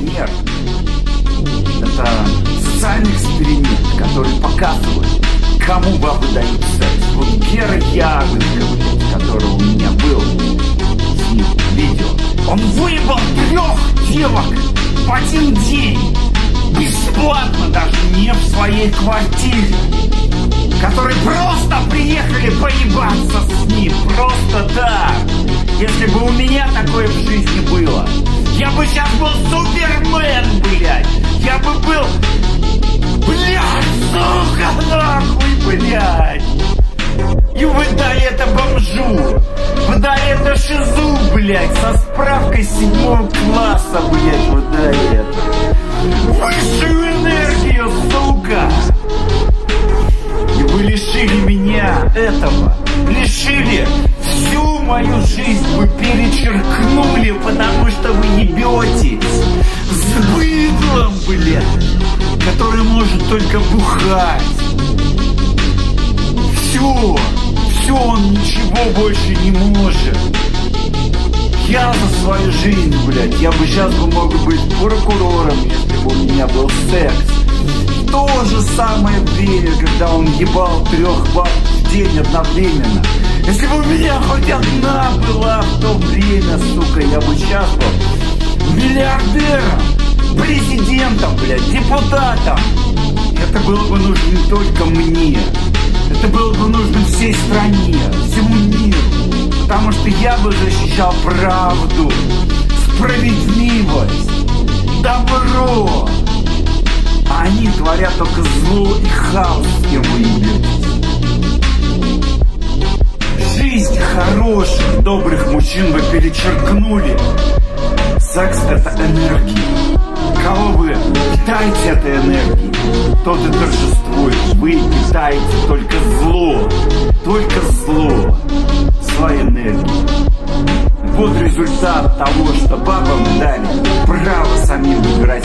пример. Это социальный эксперимент, который показывает, кому бабы дают секс. Вот Гера Ягодка, который у меня был с ним видео, он выебал трех девок в один день. Бесплатно даже не в своей квартире. Которые просто приехали поебаться с ним. Просто так. Если бы у меня такое в жизни было, я бы сейчас был Супермен, блядь. Я бы был... Блядь, сука, нахуй, блядь. И вы дали это бомжу. Вы дали это шизу, блядь, со справкой седьмого класса, блядь, вы дали это. Высшую энергию, сука. И вы лишили меня этого. Лишили всю мою жизнь. Вы перечеркнули, потому что вы ебетесь с быдлом, блядь, который может только бухать. Все, все, он ничего больше не может. Я за свою жизнь, блядь, я бы сейчас бы мог быть прокурором, если бы у меня был секс. То же самое время, когда он ебал трех баб в день одновременно. Если бы у меня хоть одна была в то время, сука, я бы сейчас был миллиардером, президентом, блядь, депутатом. Это было бы нужно не только мне. Это было бы нужно всей стране, всему миру. Потому что я бы защищал правду, справедливость, добро. А они творят только зло и хаос, с кем вы хороших, добрых мужчин вы перечеркнули. Секс – это энергия. Кого вы питаете этой энергией, тот и торжествует. Вы питаете только зло, только зло, своей энергией. Вот результат того, что бабам дали право самим выбирать